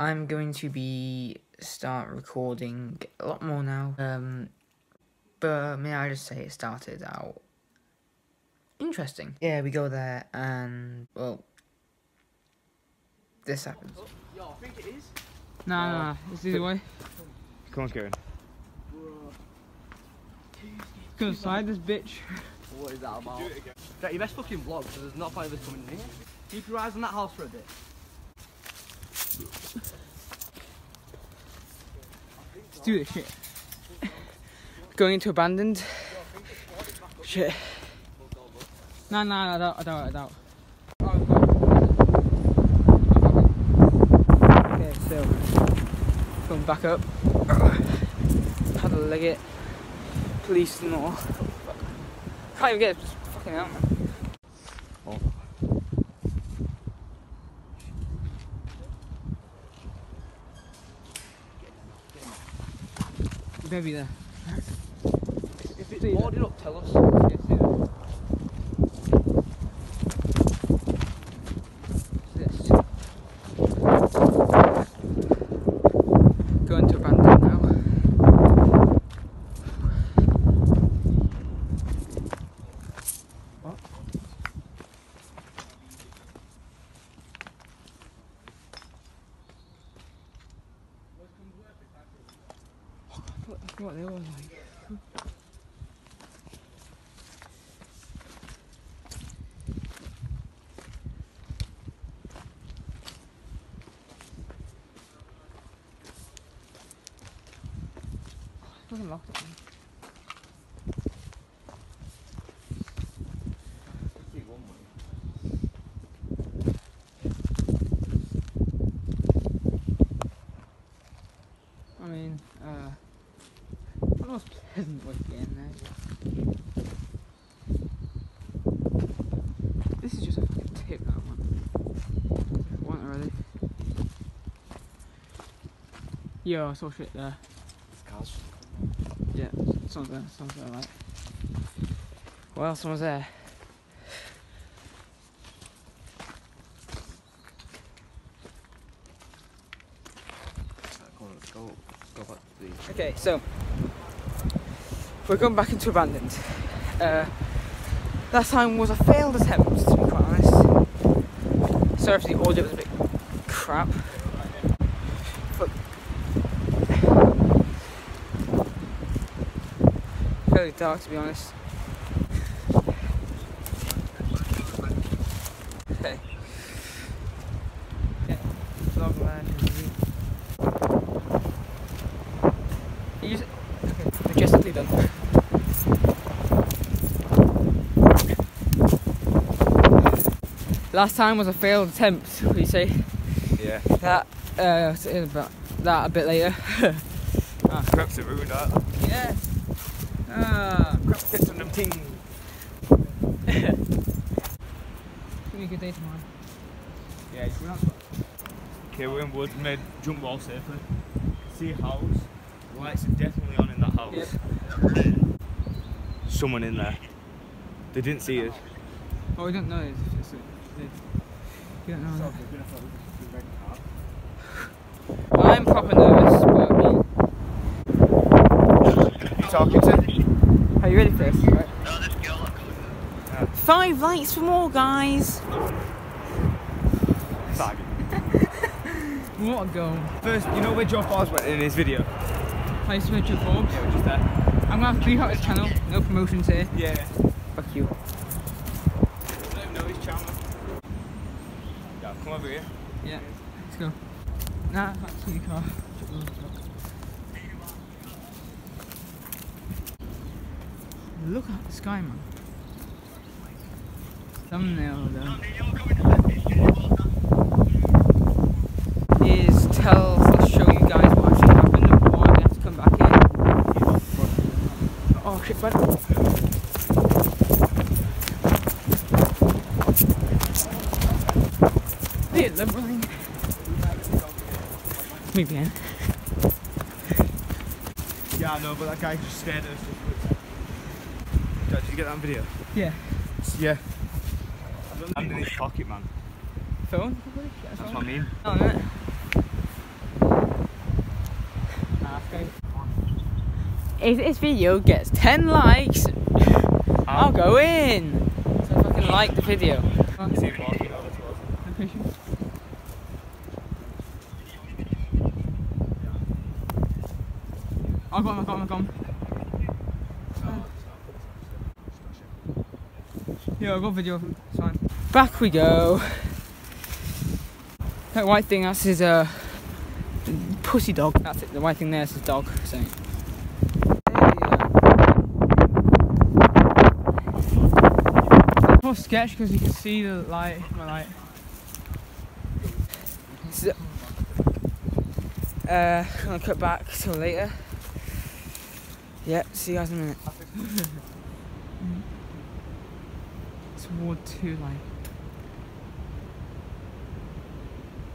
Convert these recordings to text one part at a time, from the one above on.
I'm going to be start recording a lot more now. Um, but may I just say it started out interesting. Yeah, we go there and well, this happens. Yo, I think it is. Nah, nah, nah, it's the other way. Come on, Kieran. Go inside this bitch. What is that about? That your best fucking vlog, so there's not five of us coming in here. Keep your eyes on that house for a bit. Let's do this shit. Going into abandoned. Shit. Nah, nah, I doubt, I doubt, I doubt. Okay, so going back up. Had to leg it. Police and all. Can't even get fucking out, man. You better be there. If it's boarded up, tell us. This. Going to abandon now. What? What they were like. Fucking locked it. man. I mean, uh, not the most pleasant way to get in there. This is just a fucking tip that one. Want already? Yo, I saw shit there. Yeah, someone's there, someone's there, right? Well, someone's there. Go, go back to. Okay, so we're going back into abandoned. Uh, last time was a failed attempt, to be quite honest. Sorry if the audio was a bit crap. But fairly dark, to be honest. Okay. Okay. Vlog land. You just, okay, majestically done. Last time was a failed attempt. You say? Yeah. That uh, about that a bit later. ah, Perhaps it ruined that. yeah. Ah, Crap hits on them gonna be a good day tomorrow. Yeah, it's not. Okay, we're in woods, made jump wall safely. See a house. Lights are definitely on in that house. Someone in there. They didn't see us. Oh, we don't know. It's just, you don't know. that. I'm proper nervous, but I mean, You talking to? are you ready for this? Right. Ah. Five likes for more, guys. Fag. What a goal. First, you know where Joe Fars went in his video? I used to make Forbes. Yeah, we're just there. I'm gonna have to tweet out his channel. No promotions here. Yeah. Fuck you. Let him know he's charming. Yeah, come over here. Yeah, let's go. Nah, back to your car. Look at the sky, man. Thumbnail though. Is tell, I'll show you guys what actually happened and why we have to come back here. Oh shit, went. la broma. Muy bien. Yeah, I know, but that guy just stared at us. Did you get that video? Yeah. Yeah. I'm in his pocket, man. Phone? That's what I mean. Oh, no. If this video gets 10 likes, I'll go in. So fucking like the video. I'll go on, I'll go on, I'll go on. Yeah, I've got video of him. It's fine. Back we go. That white thing, that's his uh, pussy dog. That's it. The white thing there's his dog. So. More sketch because you can see the light. My light. Uh, gonna cut back till later. Yeah, see you guys in a minute. it's Ward 2 like.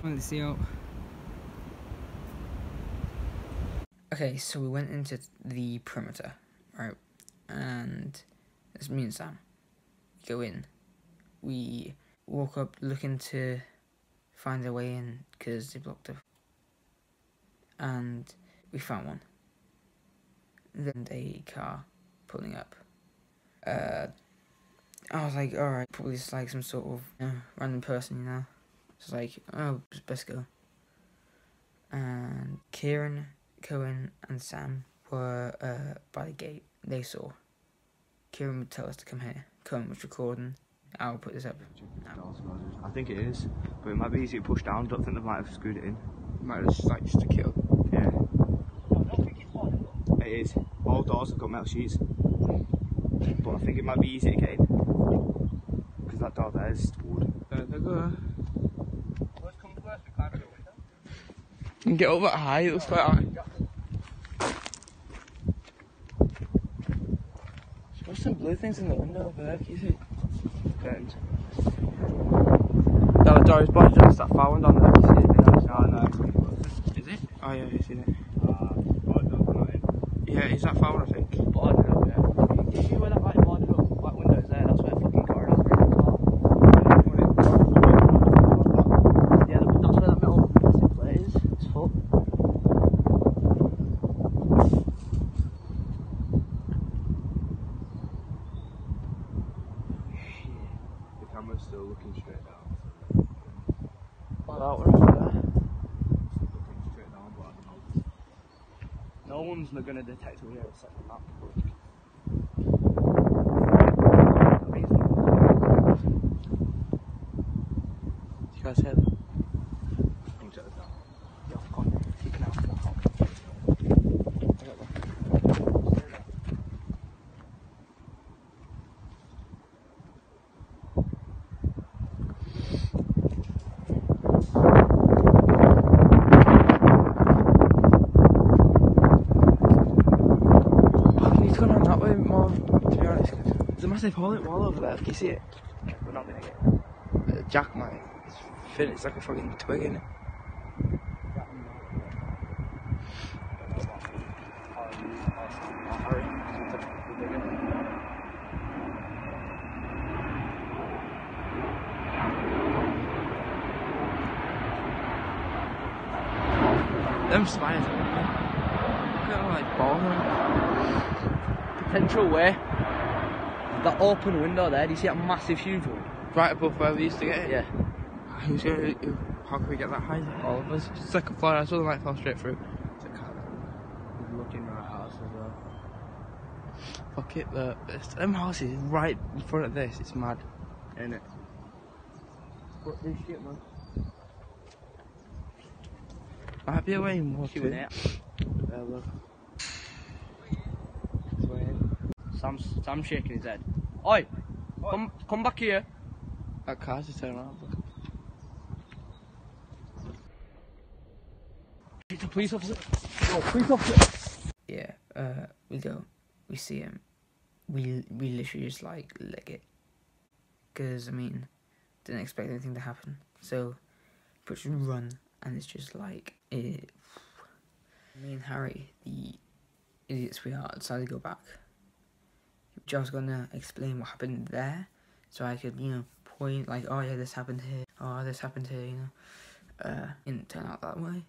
To see out. Okay, so we went into the perimeter, right? And it's me and Sam. We go in. We walk up looking to find a way in because they blocked it. And we found one. Then a car pulling up. Uh, I was like, alright, probably just like some sort of you know, random person, you know? It's like, oh, best go. And Kieran, Cohen, and Sam were uh, by the gate. They saw. Kieran would tell us to come here. Cohen was recording. I'll put this up. I think it is, but it might be easy to push down. Don't think they might have screwed it in. Might have just like a kill. Yeah. It is. All doors have got metal sheets. But I think it might be easy to get in. Because that door there is wood. There they go. And get up that high, it looks quite high. There's some blue things in the window over there, can you see? Curtains. That door is blocked, just that far one down there, can you see it? No, no. Is it? Oh yeah, I see it. Yeah, is that far one, I think? Boarded up, yeah. You see where that light boarded up? That window is there, that's where the fucking corridor's really tall. Yeah, the- that's where that metal plastic plate is. It's full. The camera's still looking straight down. Well, that one over there. Looking straight down, but I don't know. No one's not gonna detect who we are except for that. You guys hear that? Come check this out. Yeah, come on. Keep an eye on that. I need to go down that way more, to be honest. 'Cause There's a massive hole over there, can you see it? We're not gonna get Uh, Jack might. It's thin, it's like a fucking twig in it. Them spiders. Look at them like potential way. That open window there, do you see that massive huge one? Right above where we used to get it. Yeah. Who's gonna? How can we get that high? All of us. A floor. I saw the light fall straight through. It's a cat. He's Looking right at us as well. Fuck it. The it's, them houses right in front of this. It's mad. Ain't it? What this shit, man? Might be See too. what it There, look. Sam's, Sam's shaking his head. Oi! Come, come back here. That car's just turning around. It's a police officer. Oh, police officer. Yeah, uh, we go, we see him, we we literally just like leg it, because I mean, didn't expect anything to happen, so, just run, and it's just like it. Me and Harry, the idiots we are, decided to go back. Just gonna explain what happened there, so I could you know point like, oh yeah, this happened here, oh this happened here, you know. Uh, didn't turn out that way.